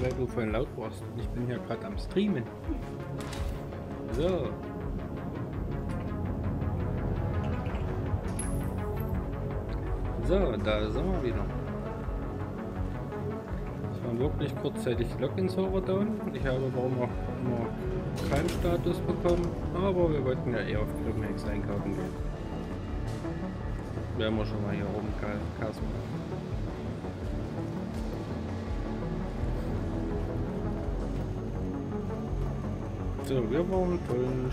weil du vorhin laut warst. Ich bin hier gerade am Streamen. So. So, da sind wir wieder. Es waren wirklich kurzzeitig Login-Server down. Ich habe warum auch immer keinen Status bekommen, aber wir wollten ja eher auf Clubmax einkaufen gehen. Werden wir schon mal hier rumkassen. So, wir waren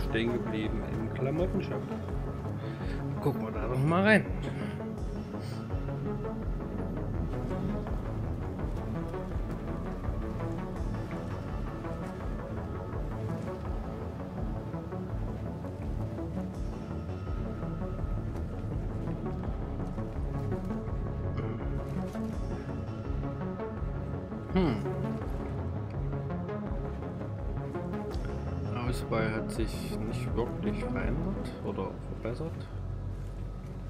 stehen geblieben im Klamottenshop. Gucken wir da doch mal rein. Sich nicht wirklich verändert oder verbessert.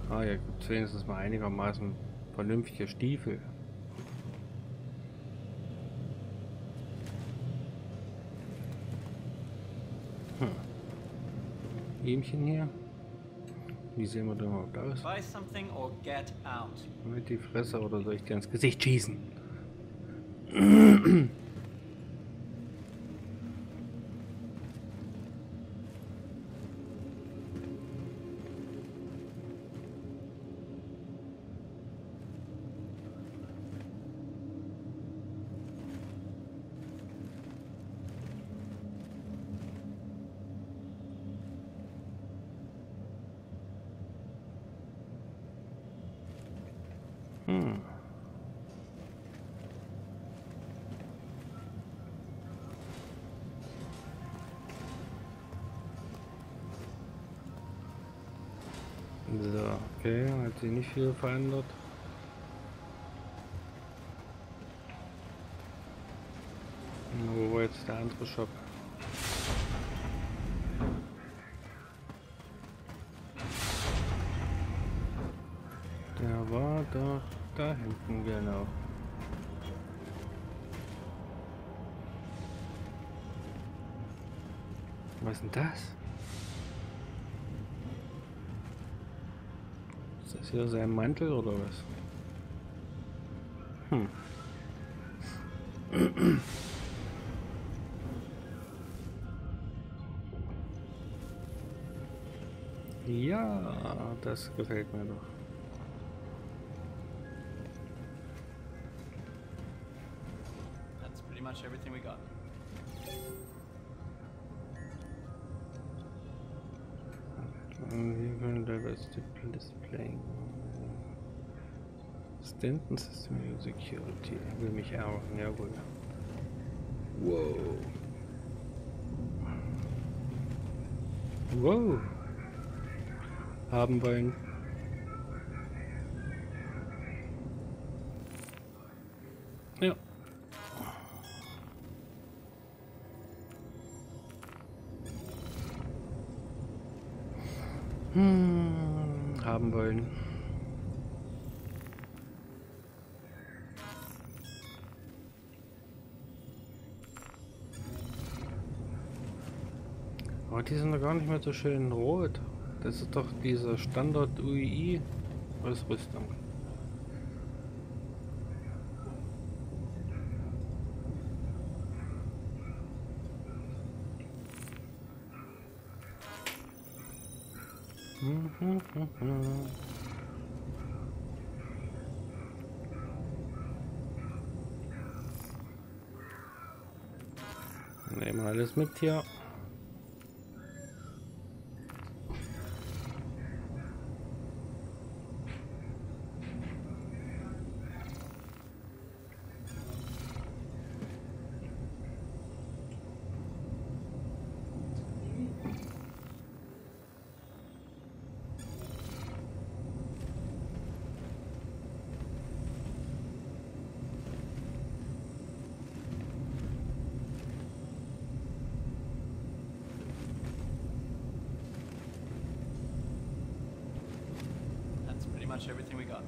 Ah, ja, gibt es wenigstens mal einigermaßen vernünftige Stiefel. Hm. Ähmchen hier. Wie sehen wir denn überhaupt aus? Buy something or get out. Mit die Fresse oder soll ich dir ins Gesicht schießen? Hat sich nicht viel verändert. Wo war jetzt der andere Shop? Der war doch da hinten, genau. Was ist denn das? Ist hier sein Mantel oder was? Hm. Ja, das gefällt mir doch. Uneven diversity displaying. Stanton System Security. Will mich ärgern, jawohl. Wow. Wow. Haben wollen. Ja. Haben wollen. Aber die sind doch gar nicht mehr so schön rot. Das ist doch diese Standard UI Nehmen wir alles mit hier. much everything we got.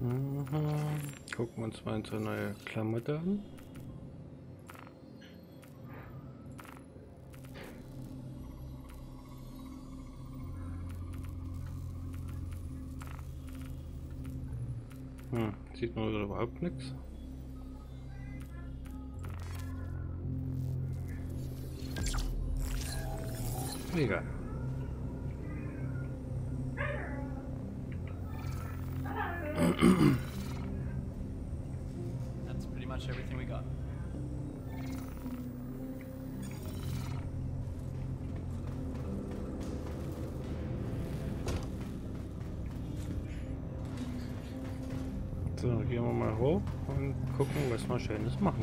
Mhm. Gucken wir uns mal unsere neue Klamotte an. Überhaupt nichts. Egal. Schönes machen.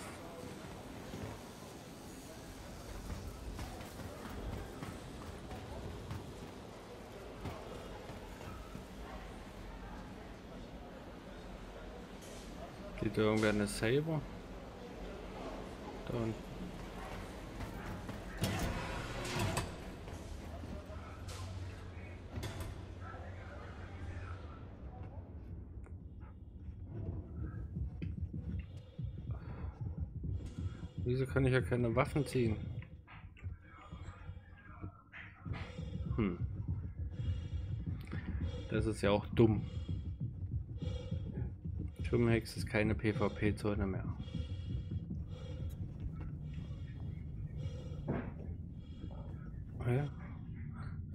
Geht da irgendwer eine Saber? Da. Wieso kann ich ja keine Waffen ziehen? Hm. Das ist ja auch dumm. Turmhex ist keine PvP-Zone mehr. Ja.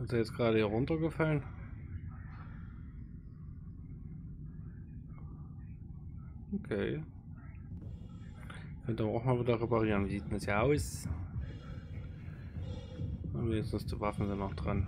Ist er jetzt gerade hier runtergefallen? Okay. Könnte auch mal wieder reparieren. Wie sieht denn das hier aus? Und wenigstens die Waffen sind noch dran.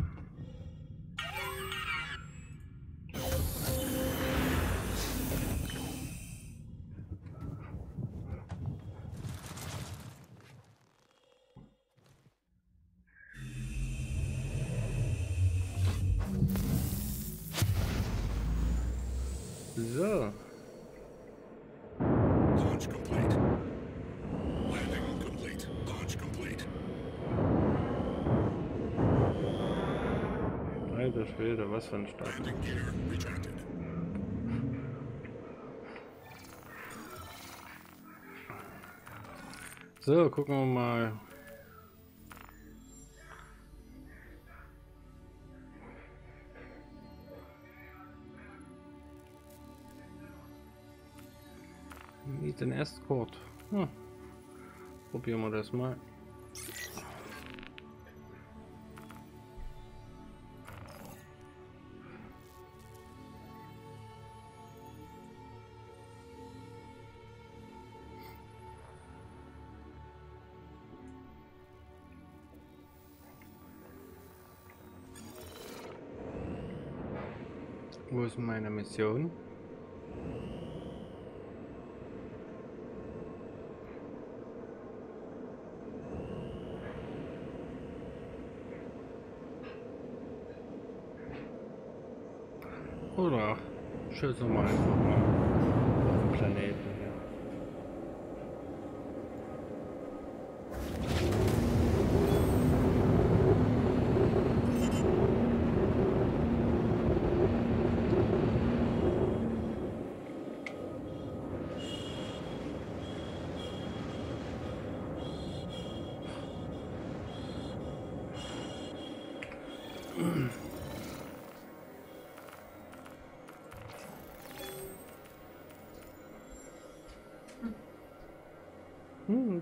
So, gucken wir mal. Den Escort. Hm. Probieren wir das mal. Wo ist meine Mission? Oder schützen wir einfach mal auf den Planeten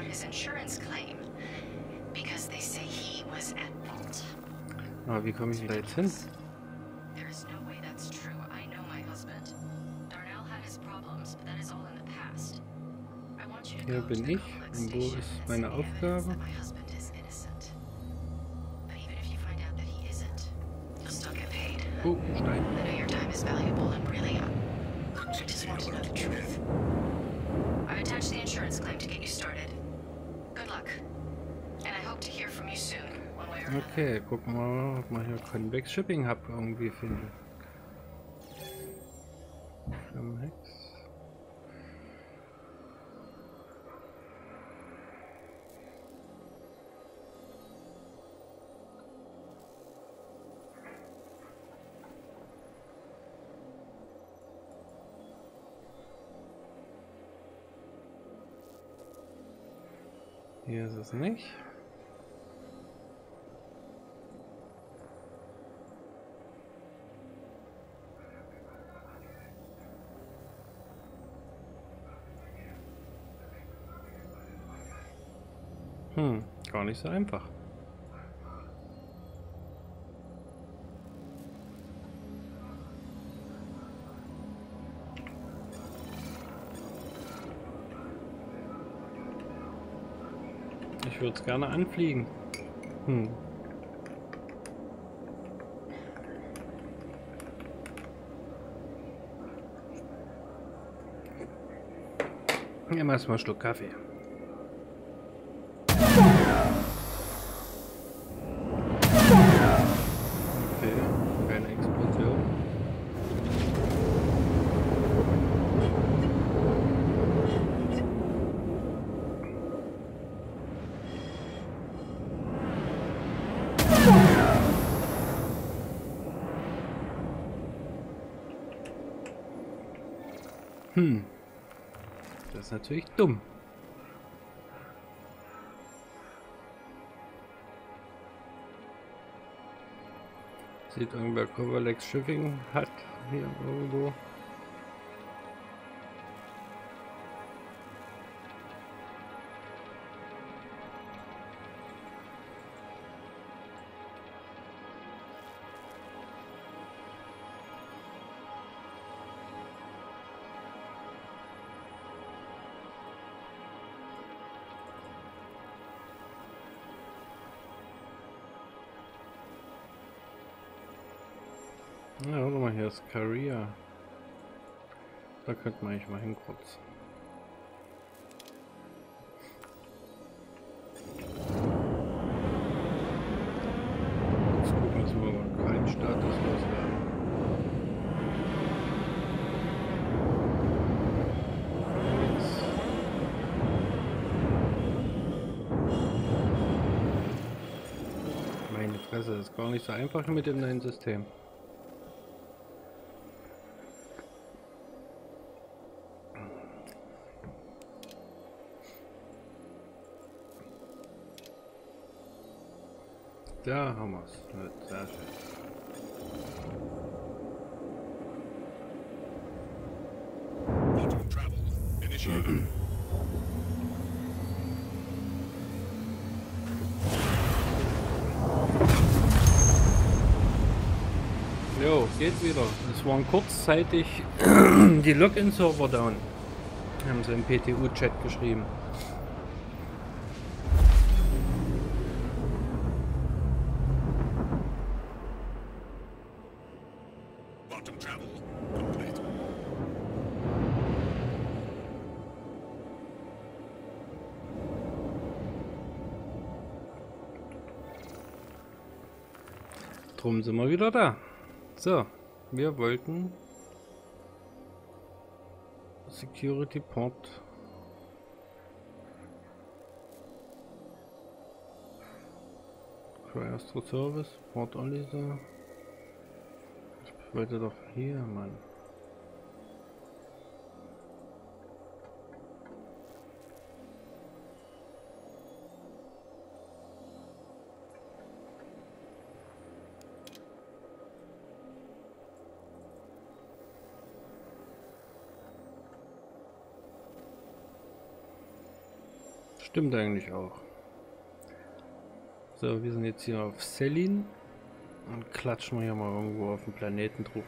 refusing to his insurance claim because they say he was at fault. Aber wie komme ich da jetzt hin? There is no way that's true. I know my husband. Darnell had his problems, but that is all in the past. I want you to Hier bin ich. Und wo ist meine Aufgabe? that my Okay, gucken wir mal, ob wir hier Convex Shipping Hub irgendwie. Flammenhex. Hier ist es nicht. Hm, gar nicht so einfach. Ich würde es gerne anfliegen. Hm. Wir erstmal einen Schluck Kaffee. Okay, keine Explosion. Hm. Das ist natürlich dumm. Sieht irgendwer Kovalex Shipping hat hier irgendwo. Ist Korea. Da könnte man eigentlich mal hin kurz. Jetzt gucken, dass wir keinen Status loswerden. Meine Fresse, das ist gar nicht so einfach mit dem neuen System. Da haben wir es. Sehr schön. Jo, geht wieder. Es waren kurzzeitig die Login-Server down. Haben sie im PTU-Chat geschrieben. Sind wir wieder da. So, wir wollten Security Port. Für Astro Service, Port Olisa. Ich wollte doch hier, Mann. Stimmt eigentlich auch. So, wir sind jetzt hier auf Selin und klatschen wir hier mal irgendwo auf dem Planeten drauf.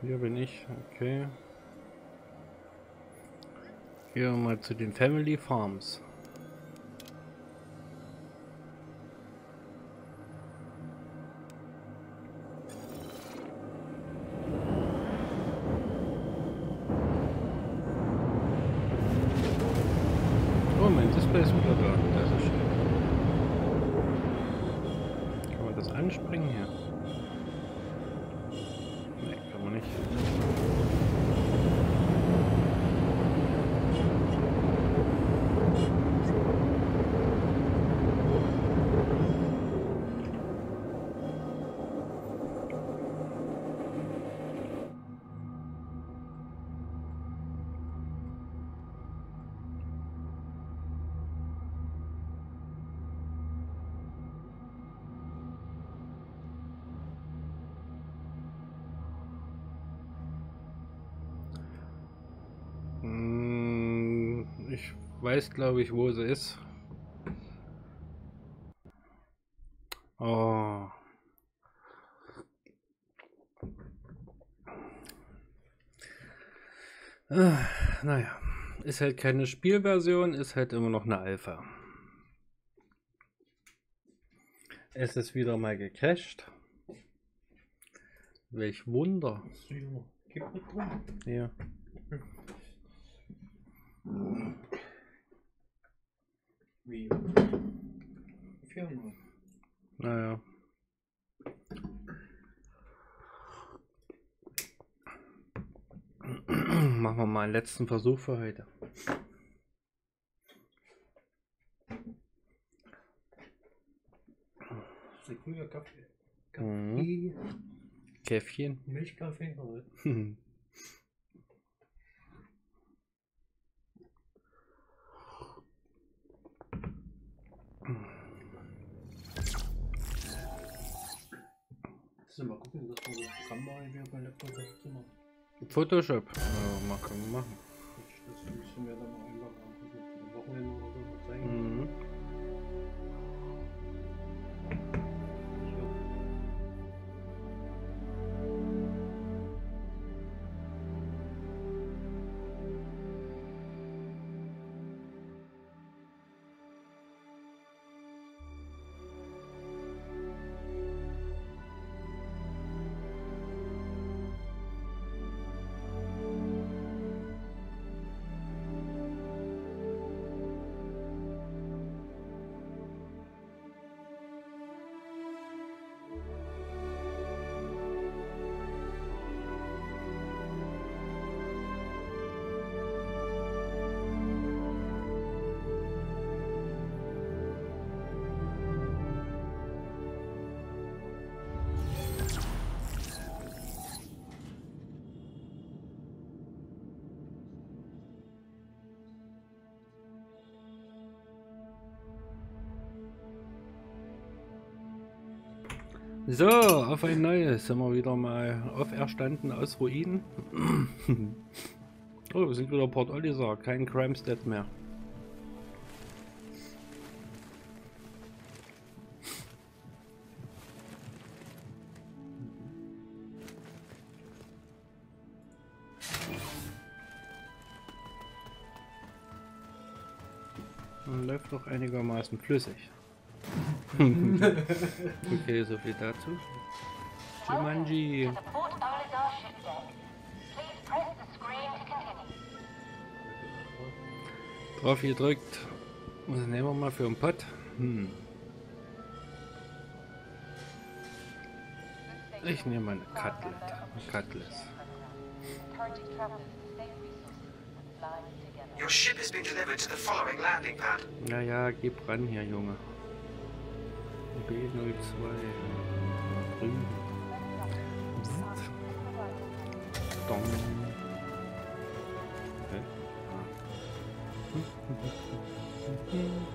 Hier bin ich, okay. Hier mal zu den Family Farms. Ich weiß, glaube ich, wo sie ist. Oh. Ah, naja, ist halt keine Spielversion, ist halt immer noch eine Alpha. Es ist wieder mal gecached. Welch Wunder. Ja. Wie? Viermal. Naja. Machen wir mal einen letzten Versuch für heute. Ist früher Kaffee. Mhm. Kaffee. Käffchen. Milchkaffee. mal gucken, dass wir das Programm mal wieder bei Laptop das. Photoshop. Ja, mal können wir machen. Das müssen wir dann mal am Wochenende So, auf ein neues. Sind wir wieder mal auferstanden aus Ruinen. oh, wir sind wieder Port Olisar. Kein Crimestead mehr. Läuft doch einigermaßen flüssig. okay, so viel dazu. Jumanji. Drauf gedrückt. Was nehmen wir mal für einen Pott? Hm. Ich nehme mal eine Cutlet. Together. Your ship has been delivered to the following landing pad. Naja, gib ran hier, Junge. B02. Grün. Dong. Hä? Ah.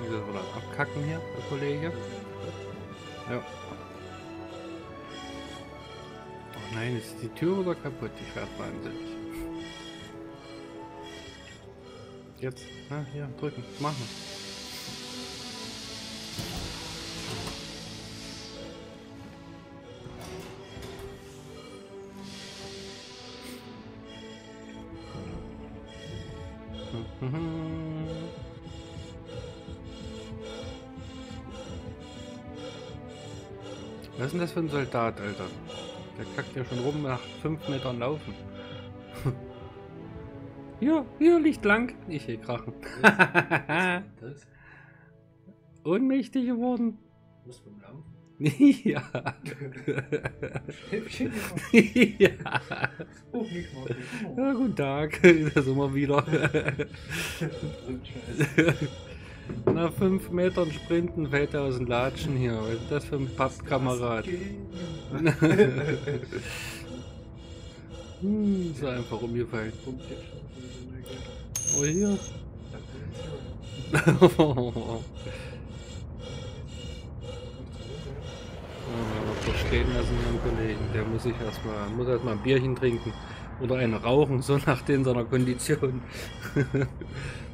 Wie soll das abkacken hier, der Kollege? Ja. Oh nein, ist die Tür wieder kaputt? Ich werde wahnsinnig. Jetzt, na, hier, drücken, machen. Für ein Soldat, Alter? Der kackt ja schon rum nach 5 Metern laufen. hier, hier liegt lang. Ich will krachen. Ohnmächtig geworden. muss beim Laufen. ja. Ja. Ja. Guten Tag. Da sind wir wieder. Nach 5 Metern Sprinten fällt er aus den Latschen hier. Was ist das für ein Pappkamerad? Hm, ist er einfach umgefallen. Oh, hier. Ja, verstehen lassen meinen Kollegen. Der muss sich erstmal, muss erstmal ein Bierchen trinken. Oder eine rauchen, so nach den seiner Kondition.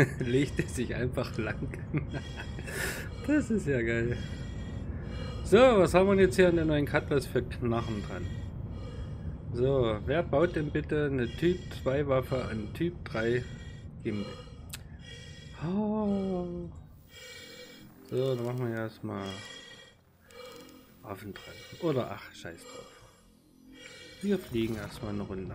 Legt er sich einfach lang. das ist ja geil. So, was haben wir jetzt hier an den neuen Cutlass für Knarren dran? So, wer baut denn bitte eine Typ 2 Waffe an Typ 3 Gimbal? Oh. So, dann machen wir erstmal Waffen dran. Oder ach, scheiß drauf. Wir fliegen erstmal eine Runde.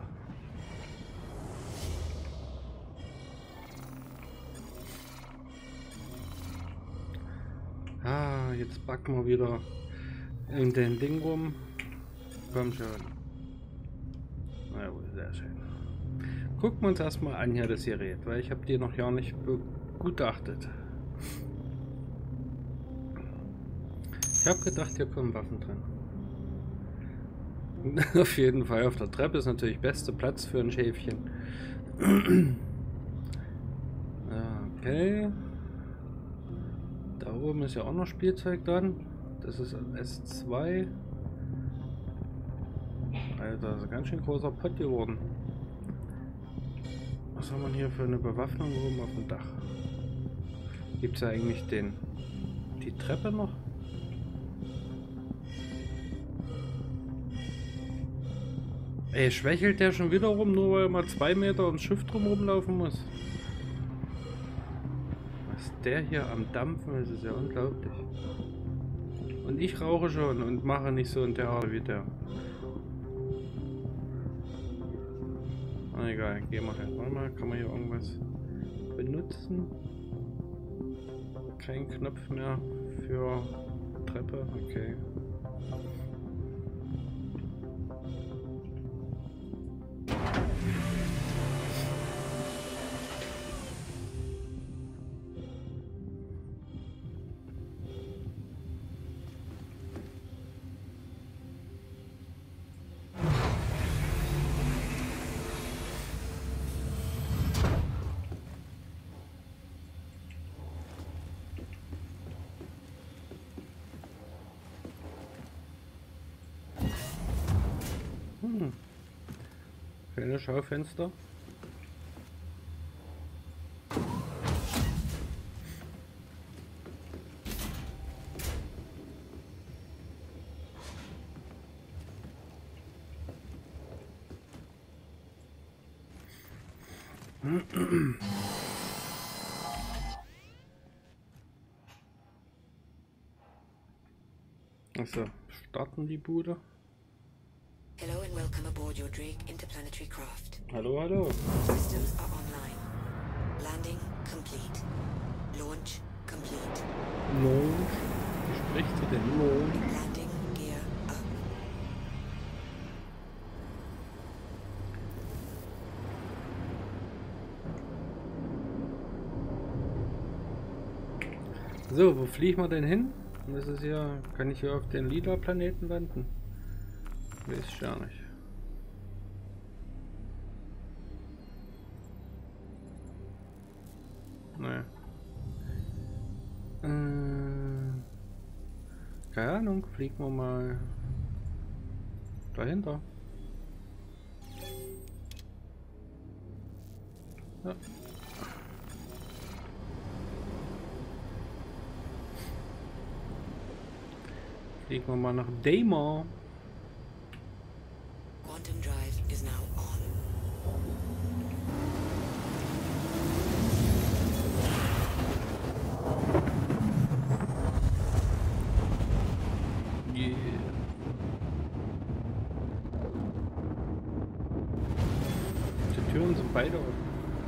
Ah, jetzt backen wir wieder in den Ding rum. Komm schon. Na gut, sehr schön. Gucken wir uns erstmal an hier das Gerät, weil ich habe die noch gar nicht begutachtet. Ich habe gedacht, hier kommen Waffen drin. auf jeden Fall auf der Treppe ist natürlich beste Platz für ein Schäfchen. okay. Da oben ist ja auch noch Spielzeug dran. Das ist ein S2. Alter, das ist ein ganz schön großer Pott geworden. Was haben wir hier für eine Bewaffnung oben auf dem Dach? Gibt es ja eigentlich den die Treppe noch? Ey, schwächelt der schon wieder rum, nur weil er mal zwei Meter ums Schiff drum rumlaufen muss? Der hier am Dampfen ist, ist ja unglaublich. Und ich rauche schon und mache nicht so ein Theater wie der. Na egal, gehen wir halt. Mal, kann man hier irgendwas benutzen? Kein Knopf mehr für Treppe, okay. kleine Schaufenster. Also, starten die Bude. Hello and welcome aboard your Drake interplanetary craft. Hallo, hallo. Systems are online. Landing complete. Launch complete. Mond. Wie spricht sie denn? Mond. Landing gear up. So, wo fliegen wir denn hin? Das ist ja, kann ich hier auf den Lila-Planeten landen? Weiß ich gar nicht. Naja. Äh, keine Ahnung, fliegen wir mal dahinter. Ja. Fliegen wir mal nach Daemon. Quantum drive is now on. Yeah. Die Türen sind beide offen.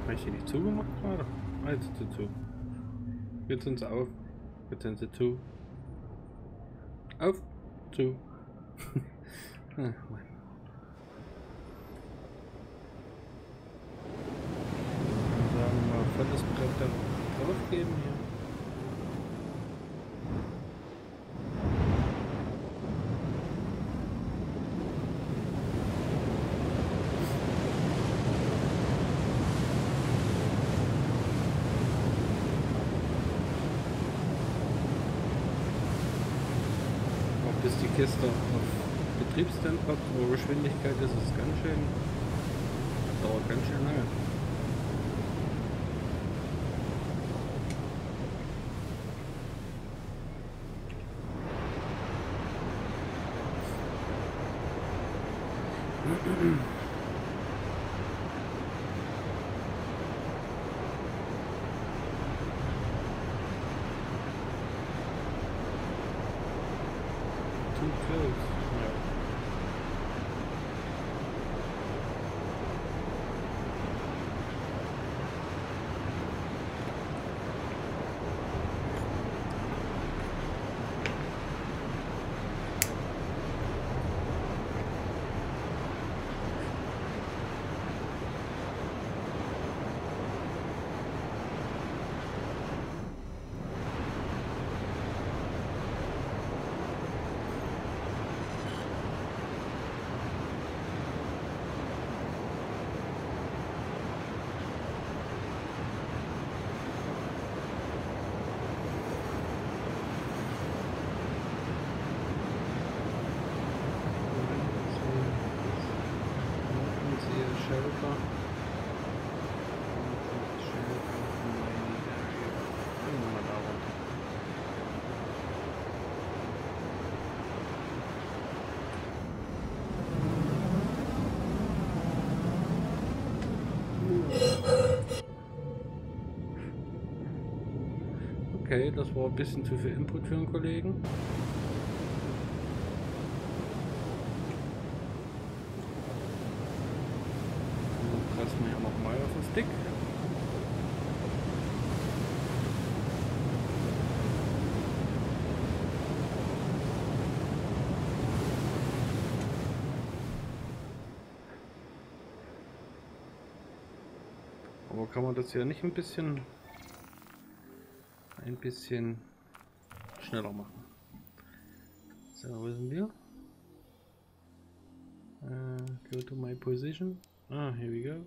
Habe ich die nicht zugemacht gerade? Ah, jetzt sind sie zu. Jetzt sie auf. Jetzt sind sie zu. Auf. Zu. Ach, Mann. Sagen wir mal volles Brett da drauf geben hier. Auch bis die Kiste auf Betriebstemperatur, Geschwindigkeit ist es ganz schön, dauert ganz schön lange. Okay, das war ein bisschen zu viel Input für einen Kollegen. Dann pressen wir hier nochmal auf den Stick. Aber kann man das hier nicht ein bisschen ein bisschen schneller machen. So, wo sind wir? Uh, go to my position. Ah, here we go.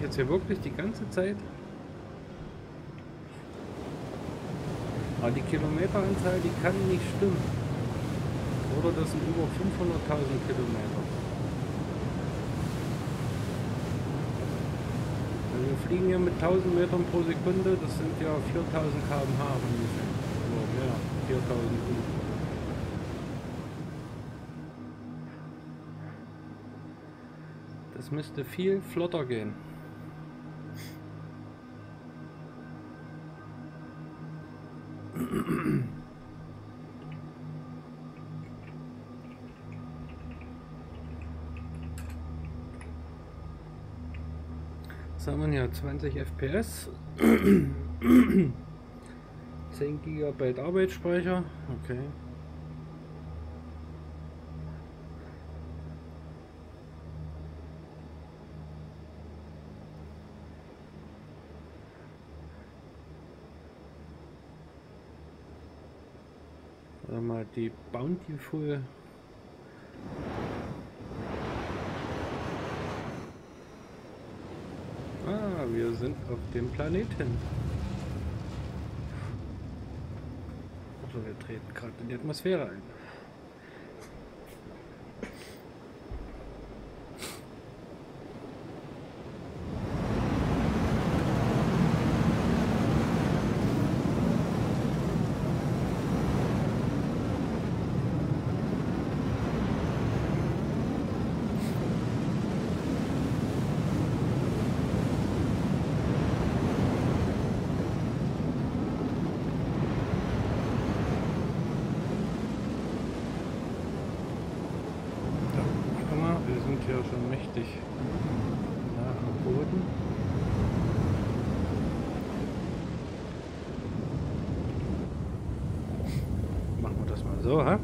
Ich jetzt hier wirklich die ganze Zeit. Aber die Kilometeranzahl, die kann nicht stimmen. Oder das sind über 500.000 Kilometer. Also wir fliegen ja mit 1000 Metern pro Sekunde, das sind ja 4000 km/h ungefähr. Oder mehr, 4000 U. Das müsste viel flotter gehen. Haben wir hier? 20 FPS. 10 GB Arbeitsspeicher. Okay. Mal die Bountiful. Ah, wir sind auf dem Planeten. Also wir treten gerade in die Atmosphäre ein. Ja, guck mal, wir sind hier schon mächtig nah am Boden. Machen wir das mal so, ha?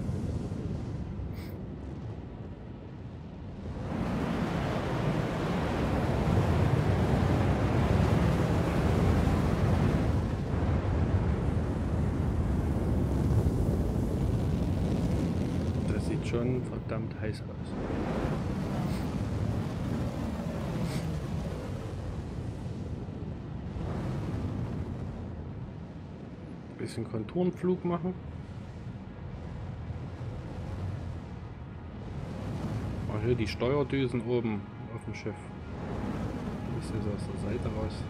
Das schon verdammt heiß aus. Bisschen Konturenflug machen. Auch hier die Steuerdüsen oben auf dem Schiff. Ist hier so aus der Seite raus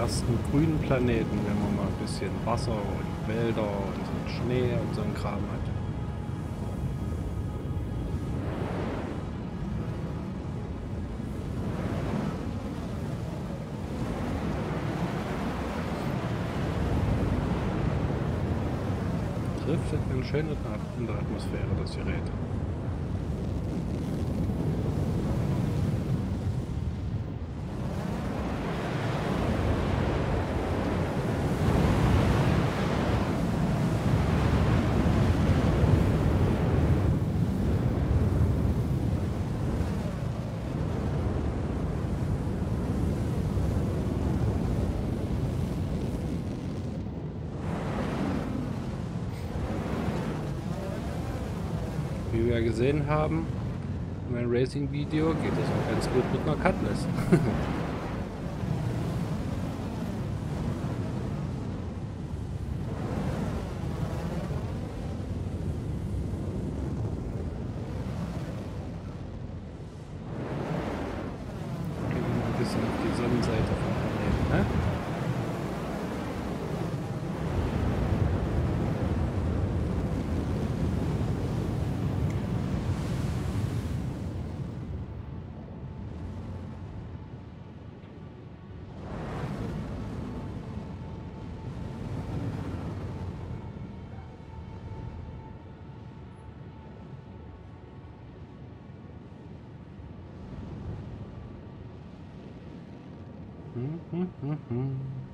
ersten grünen Planeten, wenn man mal ein bisschen Wasser und Wälder und so Schnee und so einen Kram hat. Driftet in der- in der Atmosphäre, das Gerät. Ja gesehen haben, in meinem Racing-Video geht es auch ganz gut mit einer Cutlass. Gehen wir mal ein bisschen auf die Sonnenseite vom Planeten, ne? Hm,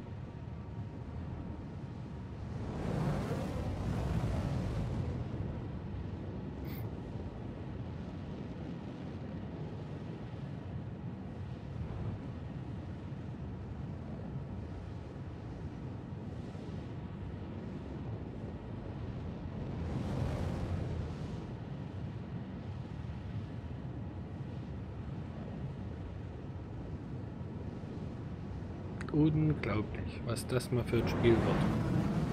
Unglaublich, was das mal für ein Spiel wird.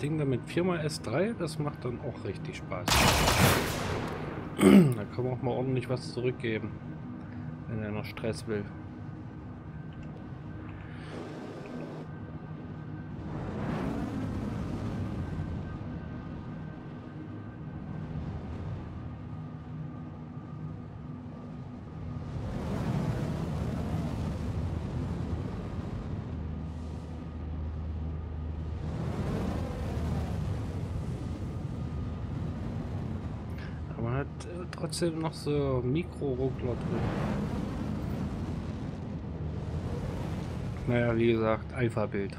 Ding damit 4x3, das macht dann auch richtig Spaß. da kann man auch mal ordentlich was zurückgeben, wenn er noch Stress will. Aber man hat äh, trotzdem noch so Mikro-Ruckler drin. Naja, wie gesagt, Alpha-Bild.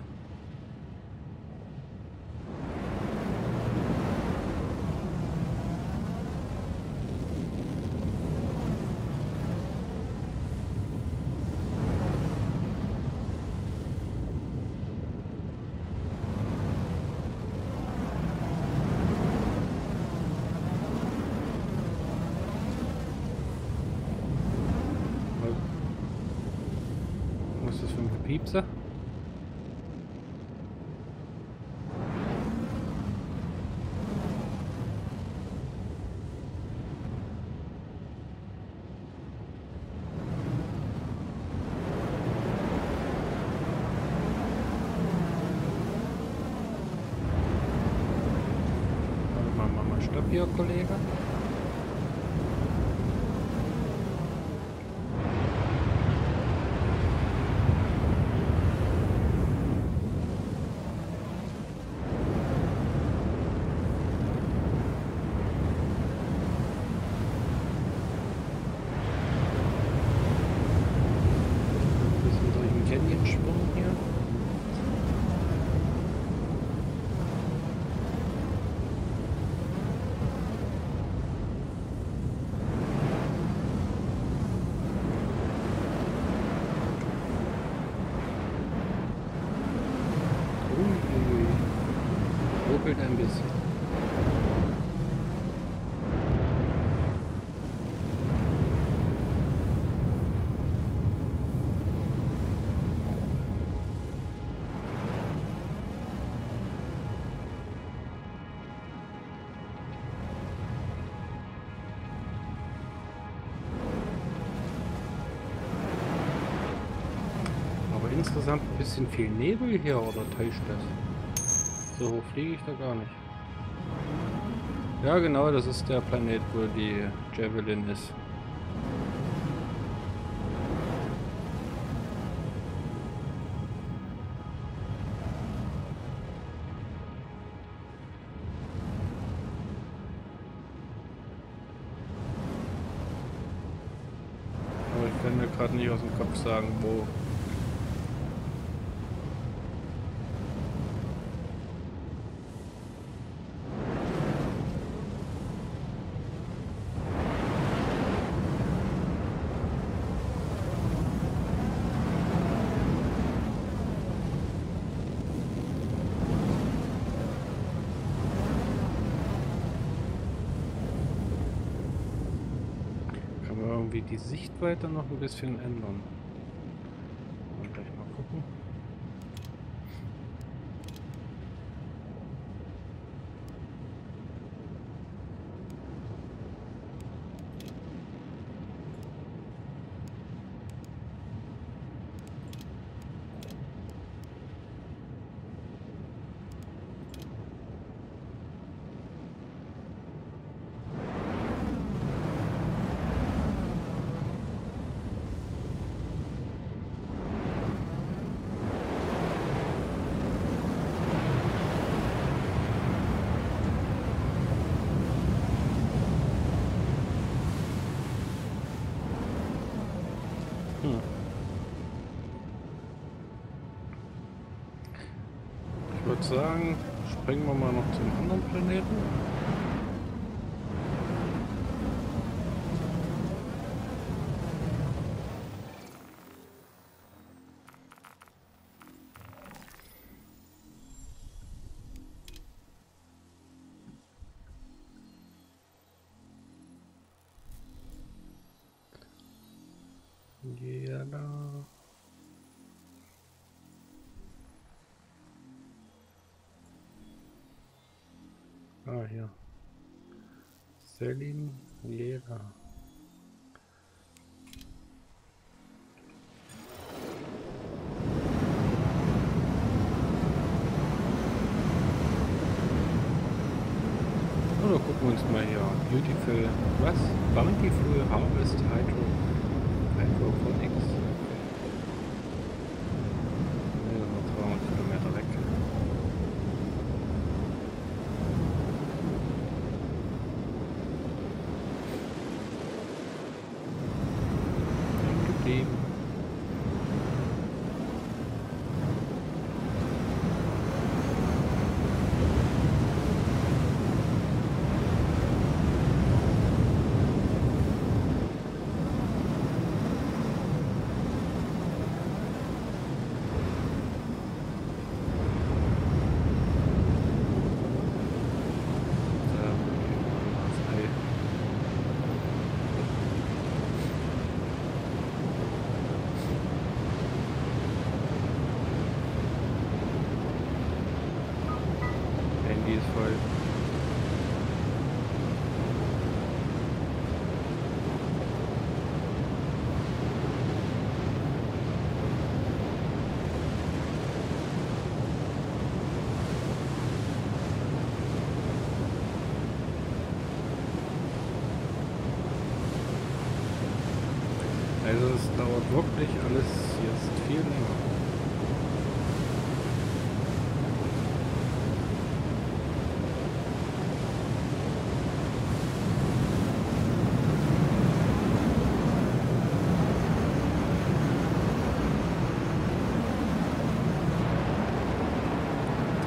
Bisschen viel Nebel hier, oder täuscht das? So hoch fliege ich da gar nicht. Ja genau, das ist der Planet, wo die Javelin ist. Aber ich kann mir gerade nicht aus dem Kopf sagen, wo. Kann man irgendwie die Sichtweite noch ein bisschen ändern. Springen wir mal noch zum anderen Planeten. Ah, hier. Selim Lehrer. Oder gucken wir uns mal hier. Beautiful, was? Bountiful Harvest Hydro. Hydroponics. Nee, nur 300 Kilometer weg. Hängen geblieben. Da, das Ei. Handy ist voll. Also es dauert wirklich alles jetzt viel länger.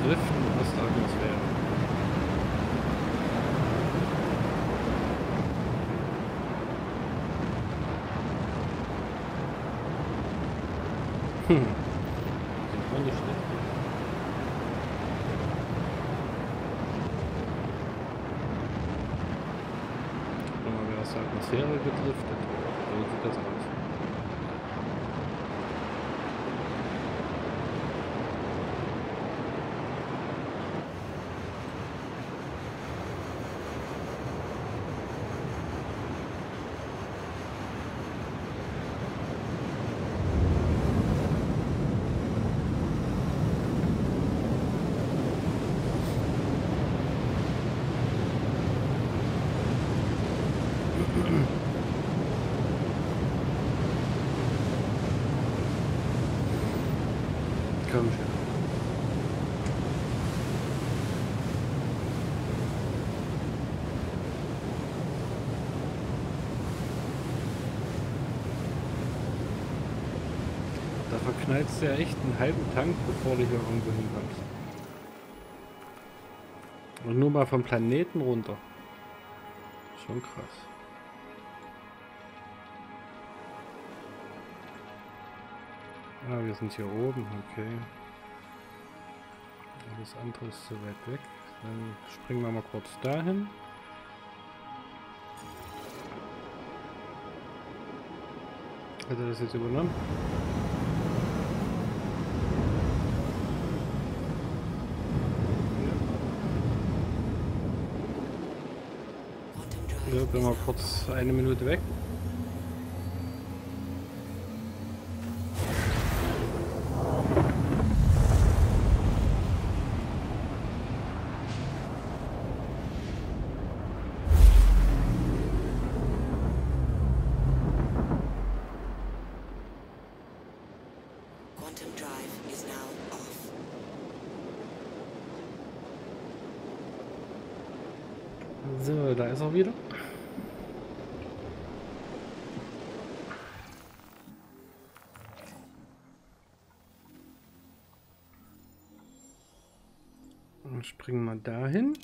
Driften aus der Atmosphäre. Hm. Sind wir nicht schlecht. Guck mal, wer aus der Atmosphäre gedriftet. So sieht das aus. Komm schon. Da verknallst du ja echt einen halben Tank, bevor du hier irgendwo hinkommst. Und nur mal vom Planeten runter. Schon krass. Ah, wir sind hier oben, okay. Alles andere ist zu weit weg. Dann springen wir mal kurz dahin. Hat er das jetzt übernommen? Ja, bin mal kurz eine Minute weg. Dahin.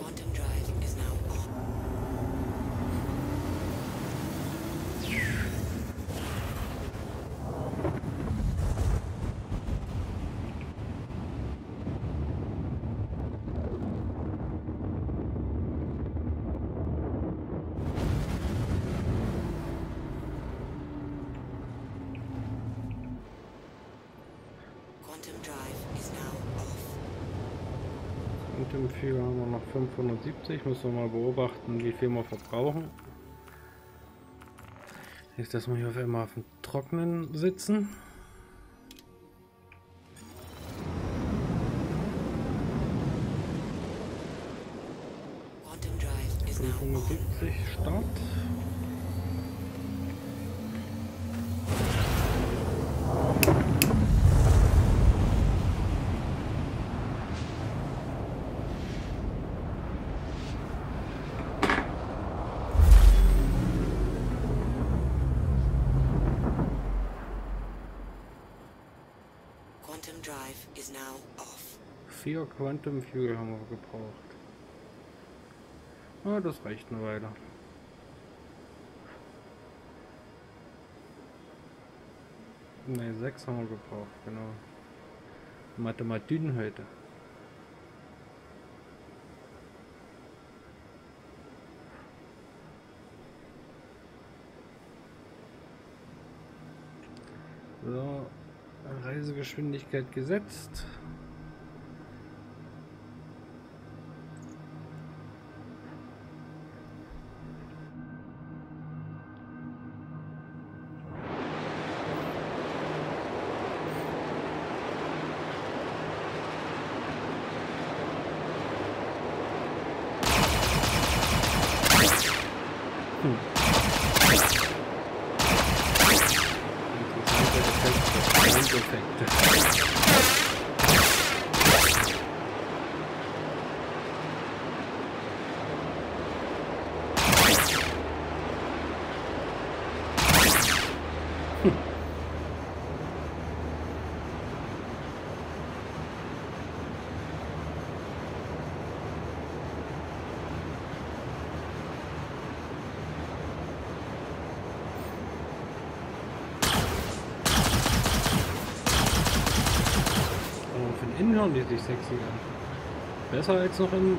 Quantum drive is now on. Quantum drive is now off. Und im Flieger haben wir noch 570. Müssen wir mal beobachten, wie viel wir verbrauchen. Nicht, dass wir hier auf einmal auf dem Trocknen sitzen. Quantum drive is now on. 75 Start. Quantum Fuel haben wir gebraucht. Ah, das reicht eine Weile. Ne, sechs haben wir gebraucht, genau. Mathematin heute. So, Reisegeschwindigkeit gesetzt. Interessante Effekte, Soundeffekte. Aber von innen hören die sich sexy an. Besser als noch im,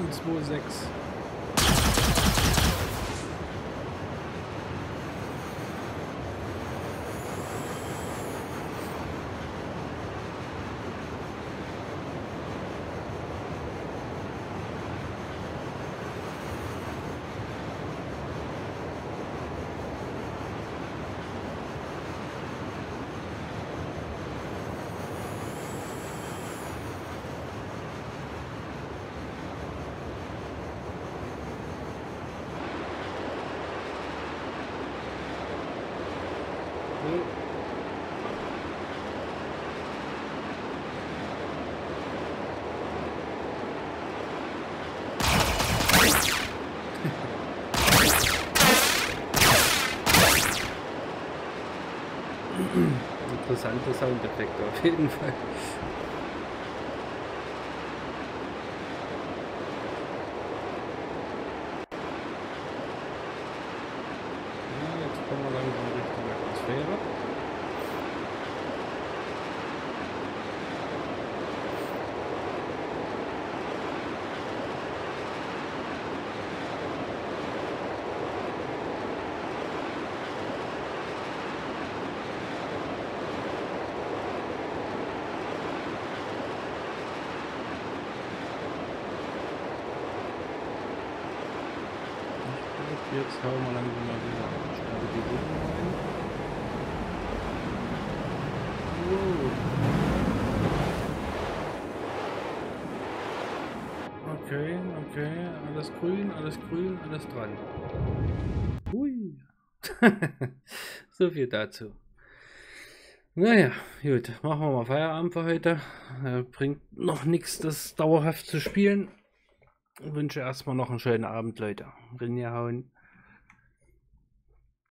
im 2.6. So. Interessante Soundeffekte auf jeden Fall. Ja, jetzt kommen wir langsam Richtung Atmosphäre. Ich glaube, jetzt hauen wir langsam mal wieder Stabilisierung rein. Wow. Okay, alles grün, alles grün, alles dran. Hui. so viel dazu. Naja, gut, machen wir mal Feierabend für heute. Äh, bringt noch nichts, das dauerhaft zu spielen. Ich wünsche erstmal noch einen schönen Abend, Leute. Rinja hauen.